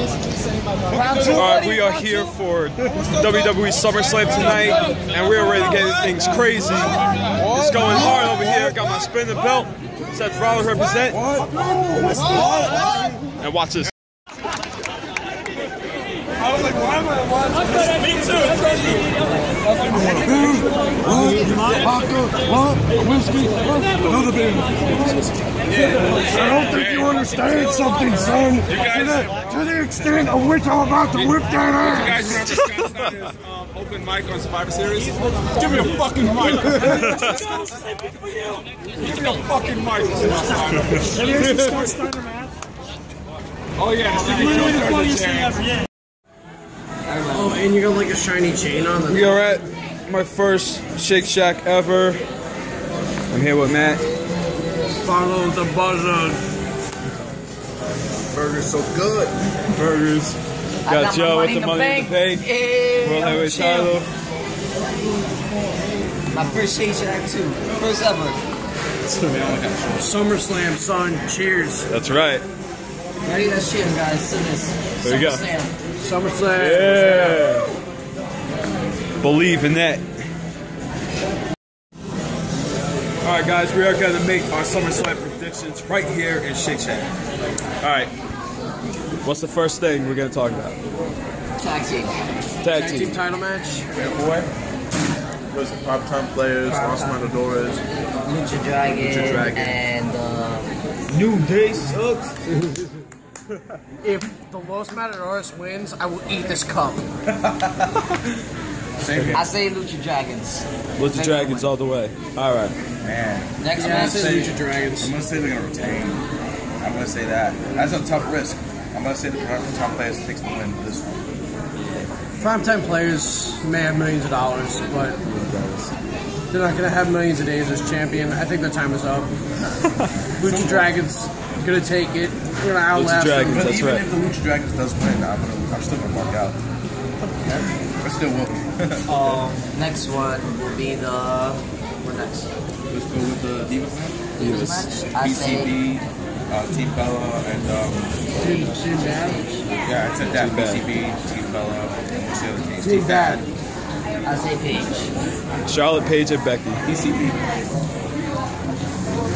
Alright, we are here for WWE SummerSlam tonight, and we're ready to get things crazy. It's going hard over here. Got my spinning belt. Seth Rollins represent. And watch this. Vodka, what? Whiskey? Another beer. I don't think you understand something, son. to, the, to the extent of which I'm about to whip that ass. um, open mic on Survivor Series? Give me a fucking mic. Give me a fucking mic. Oh yeah, the secret funniest thing ever. Oh, and you got like a shiny chain on the are at my first Shake Shack ever. I'm here with Matt. follow the buzzer. Burger's so good. Burgers. Got got Joe with the money in the bank. Yeah, World I'm title. My first Shake Shack too. First ever. SummerSlam, son. Cheers. That's right. Ready? Let's cheers, guys, to this. There you go. SummerSlam. SummerSlam. Yeah. Believe in that. All right, guys, we are going to make our SummerSlam predictions right here in Shake Shack. All right. What's the first thing we're going to talk about? Taxi. Tag Tag team team. title match. boy. Those are prime time players, Los Matadores. Lucha Dragon. Lucha Dragon. And uh, New Day sucks. If the Los Matadores wins, I will eat this cup. Same here. I say Lucha Dragons. Lucha the Dragons all the way? All right. Man, Next Yeah, I match. say Lucha Dragons. I'm gonna say they're gonna retain. I'm gonna say that. That's a tough risk. I'm gonna say the top players takes the win for this one. Primetime players may have millions of dollars, but they're not going to have millions of days as champion. I think the time is up. Lucha Dragons going to take it. We're going to outlast Dragons. them. But That's even right. if the Lucha Dragons does win, I'm, gonna, I'm still gonna walk out. I still will. Um, next one will be the. What next? Let's go with the Divas match. Divas match. I say. PCB, uh, Team Bella, and um, Team, team bad. yeah, I said that. Team Bad. PCB, Team Bella, and what's the other team? Team bad. I say Paige. Charlotte Paige and Becky. PCB.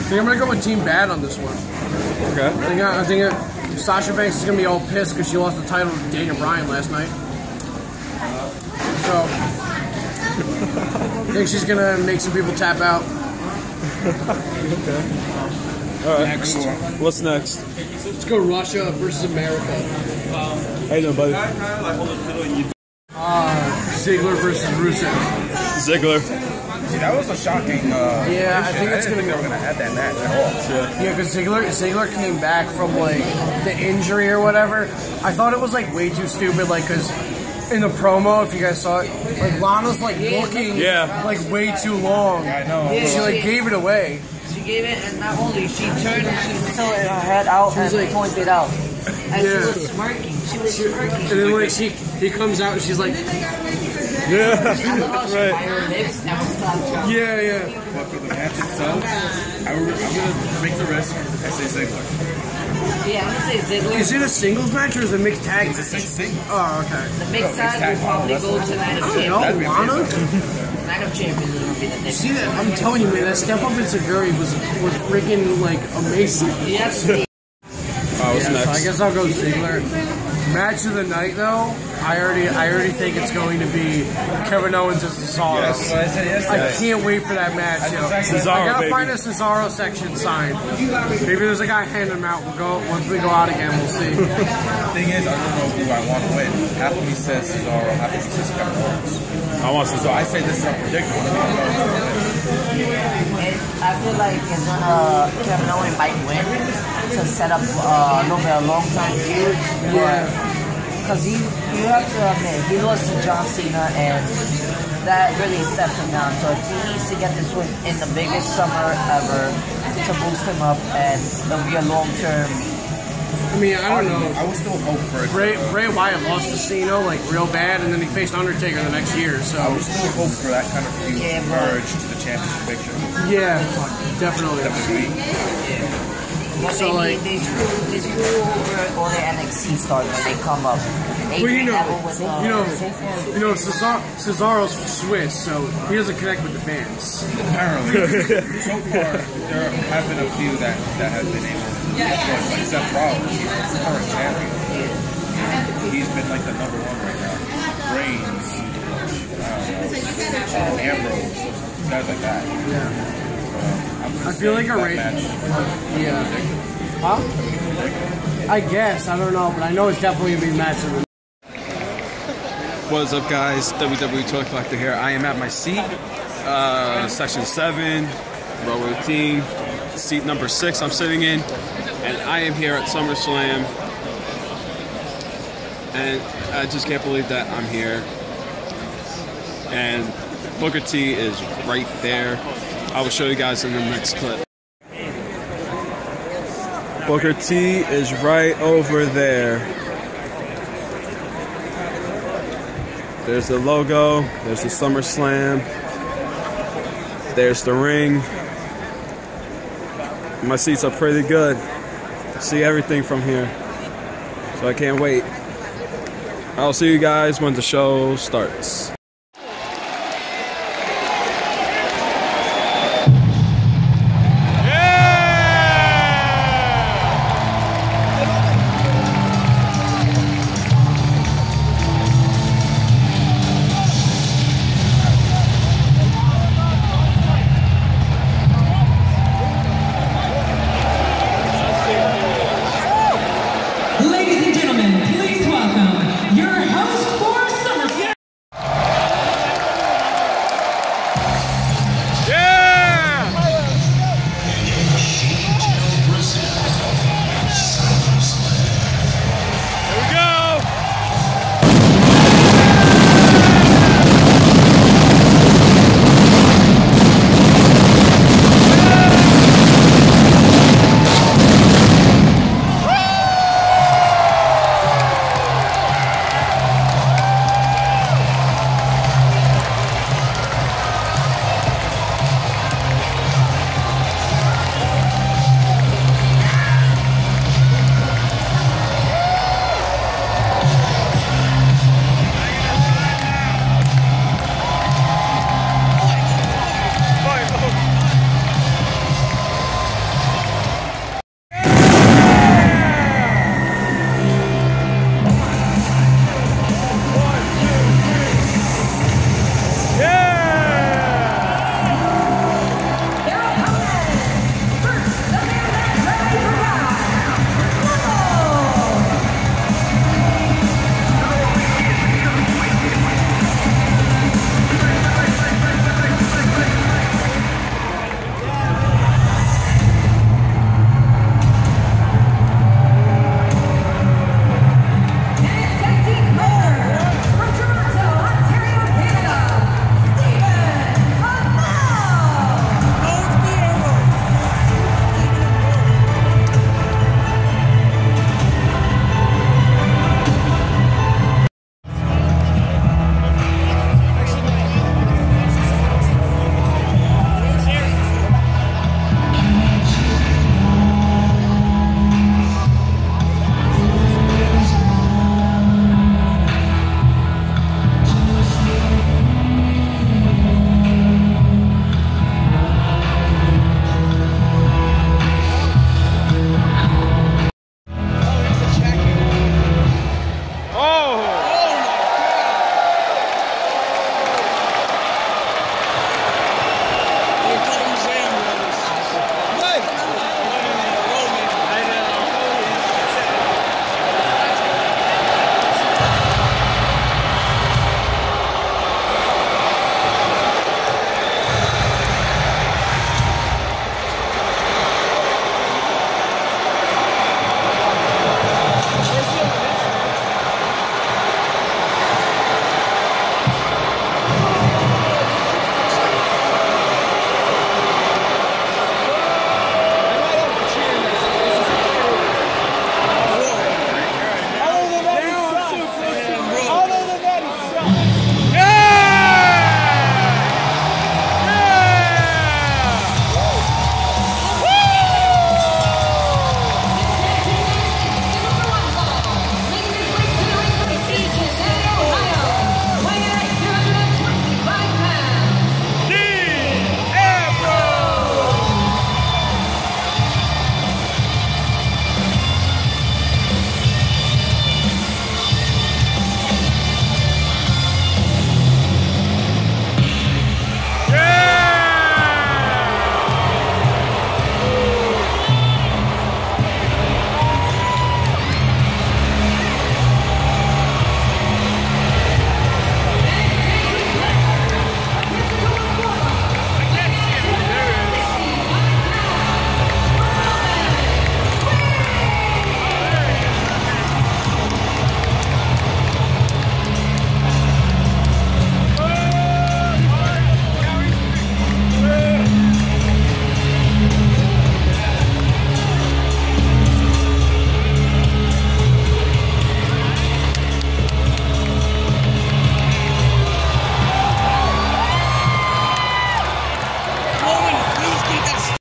I think I'm going to go with Team Bad on this one. Okay. I think, I think it, Sasha Banks is going to be all pissed because she lost the title to Daniel Bryan last night. So, I think she's going to make some people tap out. okay. All right. Next. What's next? Let's go Russia versus America. How you doing, buddy? Ziggler versus Rusev. Ziggler. See, that was a shocking. Uh, Yeah, I addition. think it's didn't gonna they were gonna have that match at all. Yeah, because Ziggler, Ziggler came back from like the injury or whatever. I thought it was like way too stupid, like because in the promo, if you guys saw it, like Lana's like looking Yeah. like way too long. I know. Yeah. She like gave it away. She gave it, and not only she turned she tilted her head out and like- pointed out. And Yeah. she was smirking. She was smirking. And then like she, he comes out and she's like, Yeah. I love Right. by her lips and was like, yeah, yeah. But for the match itself, I, am gonna make the risk. I say Ziggler. Yeah, I'm gonna say Ziggler. Is it a singles match or is it mixed tag? It's a six single. Oh, okay. The mixed side tag will probably go that's to Night of No, Champions. That'd be Lana. Night of Champions is gonna be the next. See that? I'm telling you, man, that step up in Seguri was was freaking like amazing. Yes, Oh, what's Yeah, so I guess I'll go Ziggler. Match of the night, though, I already, I already think it's going to be Kevin Owens and Cesaro. That's what I said I yesterday. can't wait for that match. Yo. Cesaro, I gotta baby. find a Cesaro section sign. Maybe there's a guy handing them out. We'll go once we go out again. We'll see. The thing is, I don't know who I want to win. Half of me says Cesaro, half of me says Kevin Owens. I want So Cesaro. I say this is unpredictable. And I feel like it's gonna Kevin Owens might win to set up uh, a little bit of long time feud. Yeah. Because he, you have to admit, he lost to John Cena and that really stepped him down. So if he needs to get this win in the biggest summer ever to boost him up and it'll be a long term. I mean, I don't know. I would still hope for it. Bray, Bray Wyatt lost to Cena like real bad, and then he faced Undertaker the next year. So I So would still hope for that kind of feud Yeah, to merge to the championship picture. yeah, definitely. WWE. But So, they, like- they, they screw, they screw over all the NXT stars when they come up. Well, you know, Neville with, uh, you know, you know, Cesar, Cesaro's Swiss, so he doesn't connect with the fans. Apparently, so far there have been a few that that have been able to get one. Like Seth Rollins, he's the current champion. He's been like the number one right now. Reigns, uh, uh, Ambrose, guys like that. Yeah. I'm just I feel like a that Reigns- match- Yeah. Huh? I guess I don't know, but I know it's definitely gonna be massive. What is up, guys? WWE Toy Collector here. I am at my seat, uh, section 7, row 18, seat number 6 I'm sitting in, and I am here at SummerSlam. And I just can't believe that I'm here. And Booker T is right there. I will show you guys in the next clip. Booker T is right over there. There's the logo, there's the SummerSlam, there's the ring. My seats are pretty good. See everything from here. So I can't wait. I'll see you guys when the show starts.